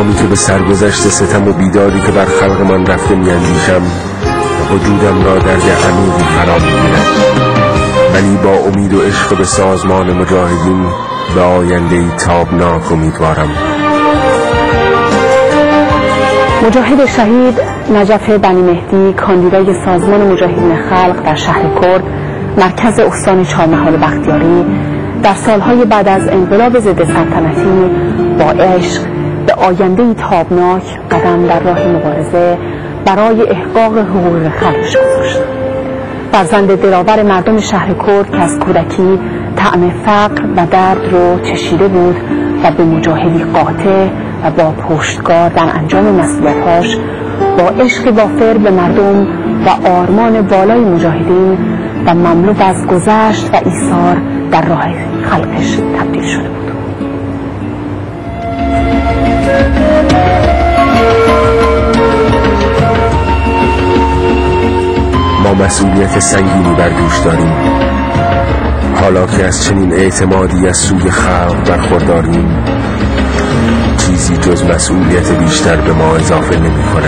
هنگامی که به سرگذشت ستم و بیداری که بر خلق من رفته میاندیشم وجودم را درد عمیقی فرا می‌گیرد. ولی با امید و عشق به سازمان مجاهدین به آینده تابناک امیدوارم. مجاهد شهید نجف بنی مهدی کاندیدای سازمان مجاهدین خلق در شهر کرد مرکز استان چهارمحال بختیاری در سالهای بعد از انقلاب ضد سلطنتی با عشق به آینده تابناک قدم در راه مبارزه برای احقاق حقوق خلقش گذاشت. فرزند دلاور مردم شهر کرد که از کودکی طعم فقر و درد رو چشیده بود و به مجاهدی قاطع و با پشتگار در انجام مسئولیتهاش با عشق وافر به مردم و آرمان بالای مجاهدین و مملو از گذشت و ایثار در راه خلقش تبدیل شده بود. مسئولیت سنگینی بر دوش داریم. حالا که از چنین اعتمادی از سوی خلق برخورداریم چیزی جز مسئولیت بیشتر به ما اضافه نمی کند